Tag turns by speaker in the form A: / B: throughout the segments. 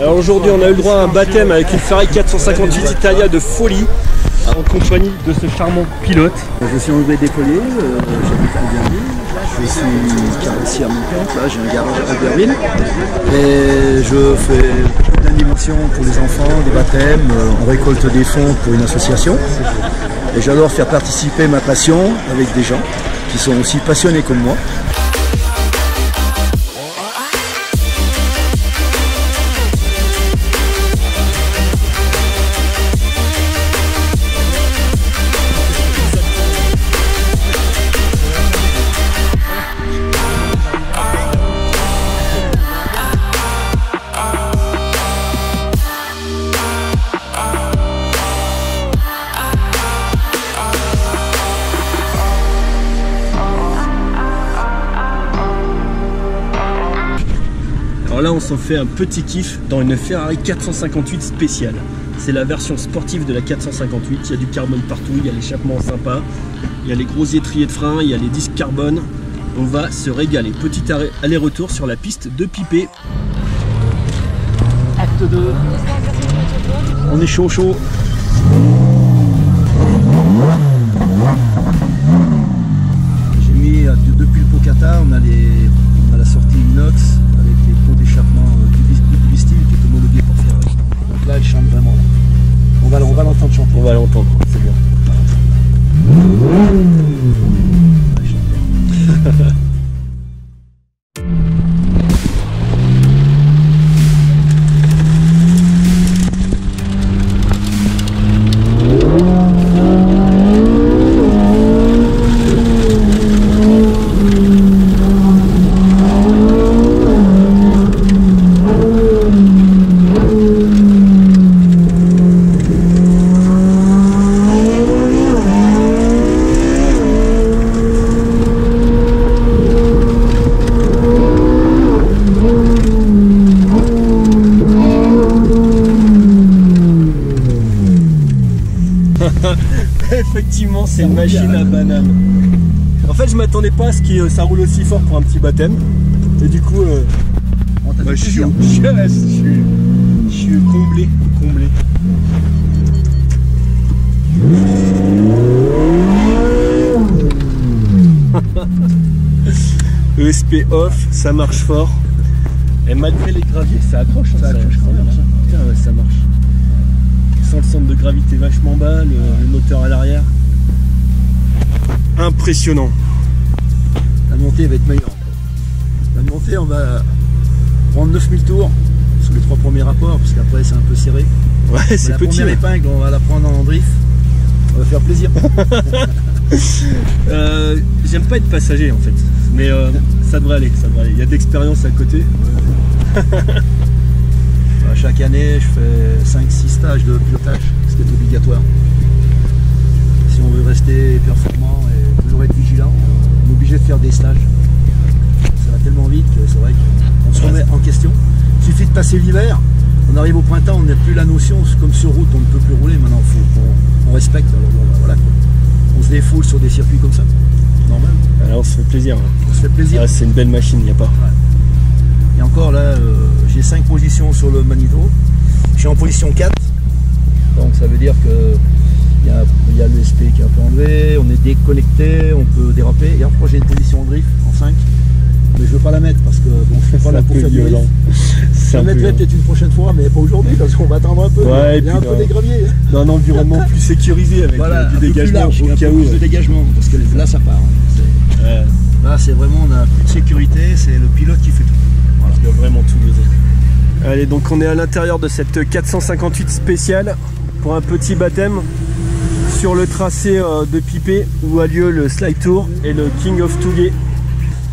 A: Alors aujourd'hui on a eu le droit à un baptême avec une Ferrari 458 Italia de folie en compagnie de ce charmant pilote.
B: Je suis André Dépollier, euh, j'habite à Auberville. Je suis carrossier à mon compte, là j'ai un garage à Auberville. Et je fais de l'animation pour les enfants, des baptêmes, euh, on récolte des fonds pour une association. Et j'adore faire participer ma passion avec des gens qui sont aussi passionnés comme moi.
A: Alors là on s'en fait un petit kiff dans une Ferrari 458 spéciale. C'est la version sportive de la 458, il y a du carbone partout, il y a l'échappement sympa, il y a les gros étriers de frein, il y a les disques carbone. On va se régaler. Petit arrêt- aller-retour sur la piste de Pipé. Acte 2. On est chaud chaud.
B: I don't know.
A: Effectivement, c'est une machine à banane. En fait, je m'attendais pas à ce que ça roule aussi fort pour un petit baptême. Et du coup, euh, bah, je, suis,
B: plaisir.
A: je suis- je suis- je suis comblé, comblé. ESP off, ça marche fort. Et malgré les graviers, ça accroche. hein,
B: Ça accroche quand même,
A: de gravité vachement bas, le, le moteur à l'arrière. Impressionnant.
B: La montée va être meilleure. La montée, on va prendre 9000 tours sur les trois premiers rapports, parce qu'après c'est un peu serré.
A: Ouais, c'est
B: la
A: petit.
B: première
A: hein.
B: épingle, on va la prendre en drift. On va faire plaisir.
A: Euh, J'aime pas être passager en fait, mais euh, ça devrait aller, ça devrait aller. Il y a de l'expérience à côté.
B: Bah, chaque année, je fais 5-6 stages de pilotage, ce qui est obligatoire. Si on veut rester performant et toujours être vigilant, on est obligé de faire des stages. Ça va tellement vite que c'est vrai qu'on se remet en question. Il suffit de passer l'hiver, on arrive au printemps, on n'a plus la notion, comme sur route, on ne peut plus rouler, maintenant faut on respecte. Alors, voilà, quoi. On se défoule sur des circuits comme ça, normal.
A: Alors on se fait plaisir. hein.
B: On se fait plaisir.
A: Ah, c'est une belle machine, il n'y a pas.
B: Et encore là, euh, j'ai 5 positions sur le Manito. Je suis en position 4. Donc ça veut dire que il y a, a le SP qui est un peu enlevé, on est déconnecté, on peut déraper. Et après j'ai une position en drift en 5. Mais je veux pas la mettre parce que bon, je suis pas là pour faire du. Je
A: C'est
B: la mettrai
A: violent.
B: peut-être une prochaine fois, mais pas aujourd'hui parce qu'on va attendre un peu.
A: Ouais,
B: il y a un peu des graviers.
A: Dans un environnement plus sécurisé avec
B: Voilà,
A: du dégagement
B: large,
A: au
B: un
A: cas
B: peu
A: où.
B: plus de dégagement parce que là ça part. hein.
A: Ouais,
B: Là c'est vraiment on a plus de sécurité, c'est le pilote qui fait tout.
A: Allez, donc on est à l'intérieur de cette 458 spéciale pour un petit baptême sur le tracé euh, de Pipé où a lieu le Slide Tour et le King of Touguet.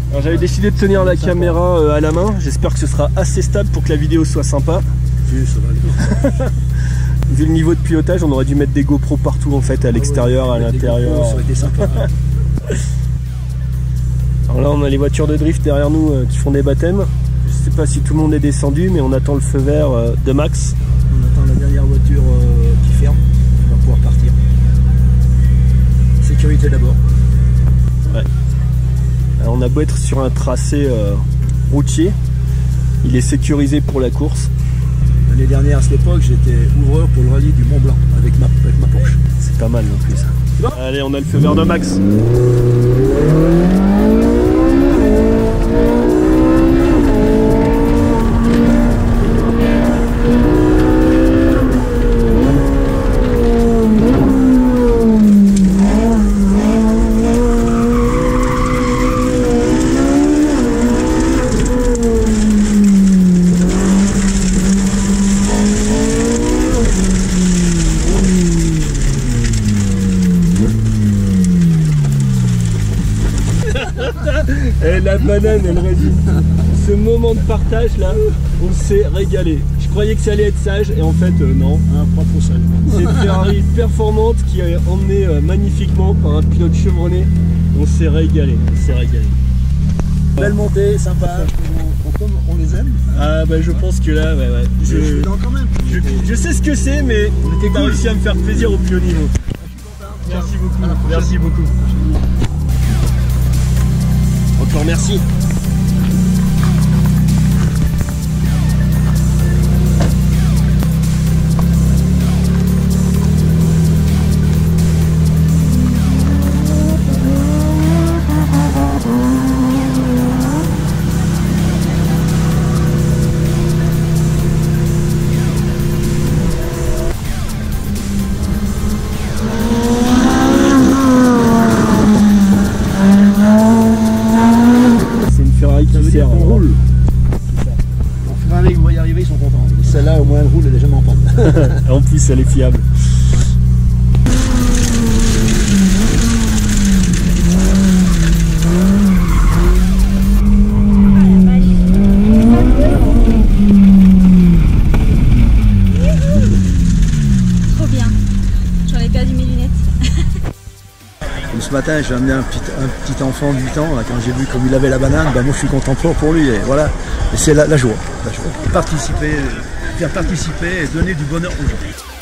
A: Alors j'avais décidé de tenir la caméra euh, à la main, j'espère que ce sera assez stable pour que la vidéo soit sympa.
B: Oui, ça va aller.
A: Vu le niveau de pilotage, on aurait dû mettre des GoPro partout en fait, à l'extérieur, à l'intérieur.
B: GoPros, Ça aurait été sympa.
A: Alors là, on a les voitures de drift derrière nous euh, qui font des baptêmes. Je sais pas si tout le monde est descendu, mais on attend le feu vert euh, de Max.
B: On attend la dernière voiture euh, qui ferme. On va pouvoir partir. Sécurité d'abord.
A: Alors, on a beau être sur un tracé euh, routier, il est sécurisé pour la course.
B: L'année dernière, à cette époque, j'étais ouvreur pour le rallye du Mont Blanc avec ma, avec ma Porsche.
A: C'est pas mal non plus ça. Allez, on a le feu vert de Max. Et la banane, elle résume. Ce moment de partage là, on s'est régalé. Je croyais que ça allait être sage et en fait euh, non.
B: Hein, pas trop sage.
A: C'est une Ferrari performante qui est emmenée euh, magnifiquement par un pilote chevronné. On s'est régalé, on s'est régalé.
B: Belle montée, sympa. On, les aime.
A: Ah bah je pense que là, ouais ouais.
B: Je,
A: Je,
B: suis dedans quand même.
A: je- je sais ce que c'est mais
B: On était
A: t'as
B: cool.
A: réussi à me faire plaisir au plus haut niveau. Merci beaucoup.
B: À la prochaine.
A: Merci beaucoup. Merci. Hein.
B: roule. C'est ça. Vont y arriver, ils sont contents. Celle-là, au moins, elle roule, elle est jamais en panne.
A: En plus, elle est fiable.
B: Ce matin, j'ai amené un petit, enfant de 8 ans. Quand j'ai vu comme il avait la banane, bah, moi je suis content pour, lui. Et voilà. C'est la, joie. Participer, faire participer et donner du bonheur aux gens.